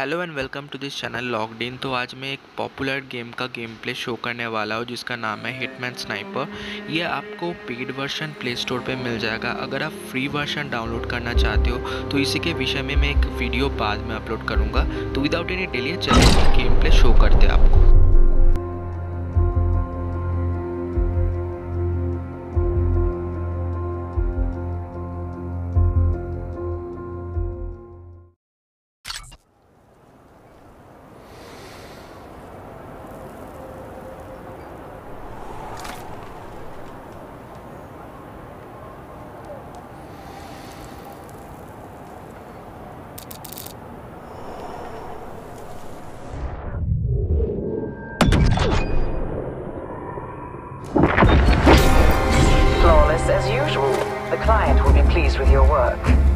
Hello and welcome to this channel locked in. तो आज मैं एक पॉपुलर गेम का गेम प्ले शो करने वाला हूँ, जिसका नाम है हिटमैन स्नाइपर यह आपको पेड वर्जन प्ले स्टोर पर मिल जाएगा। अगर आप फ्री वर्जन डाउनलोड करना चाहते हो तो इसी के विषय में मैं एक वीडियो बाद में अपलोड करूँगा। तो विदाउट एनी डिले चलिए गेम प्ले शो करते हैं आपको। As usual. The client will be pleased with your work.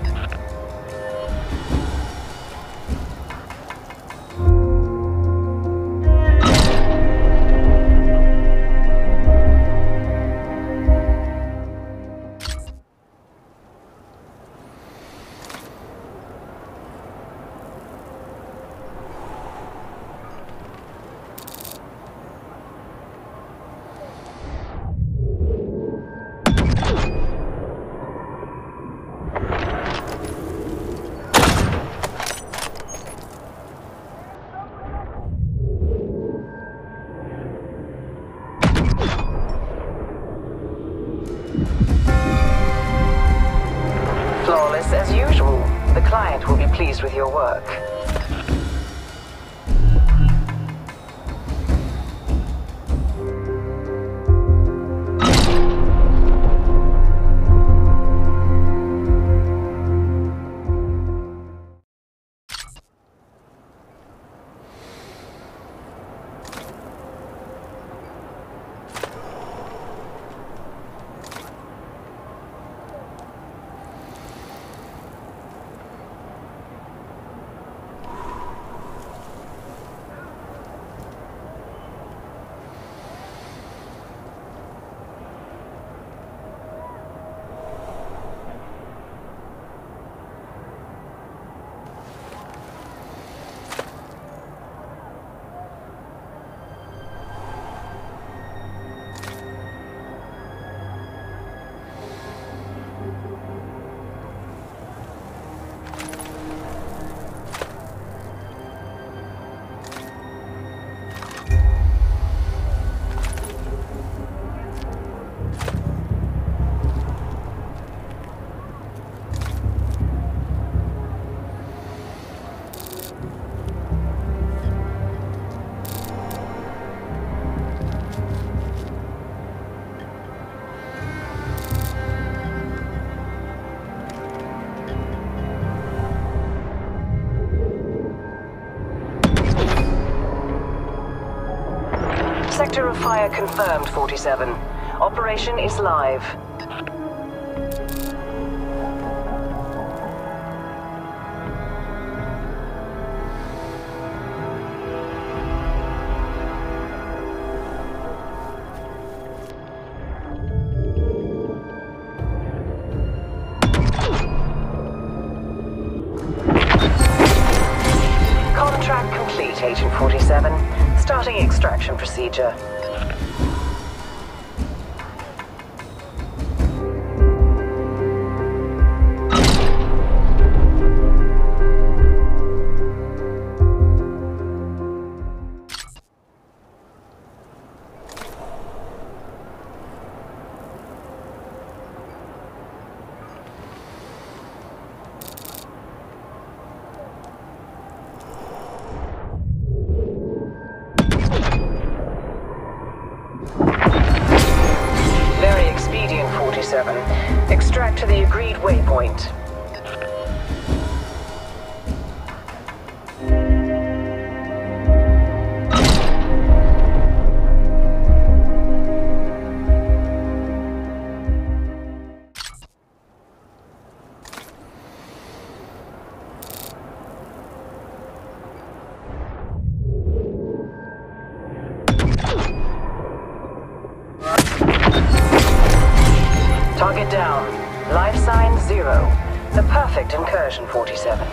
Flawless as usual. The client will be pleased with your work. Sector of fire confirmed, 47. Operation is live. Contract complete, Agent 47. Starting extraction procedure. 47. Extract to the agreed waypoint. Down. Life sign zero. The perfect incursion, 47.